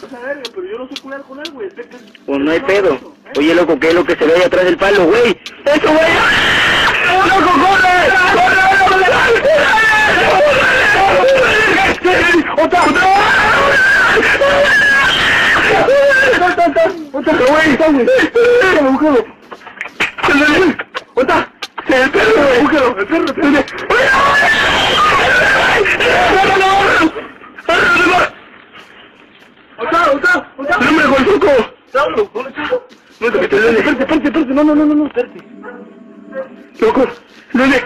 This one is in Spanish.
pero yo no sé con él, güey. Pues no hay pedo. ¿eh? Oye, loco, ¿qué es lo que se ve ahí atrás del palo, güey? ¡Eso, güey! ¡Loco, corre! ¡Corre, ¡Otra! ¡Otra! ¡Otra, güey! ¡Otra! ¡El perro, güey! ¡Búscalo! ¡El perro, el perro! ¡Otra, otra! ¡No me foco! Pablo, ¿dónde está? No, espérate, espérate, espérate, espérate, no, no, no, no, no, espérate. Loco, no, no, no,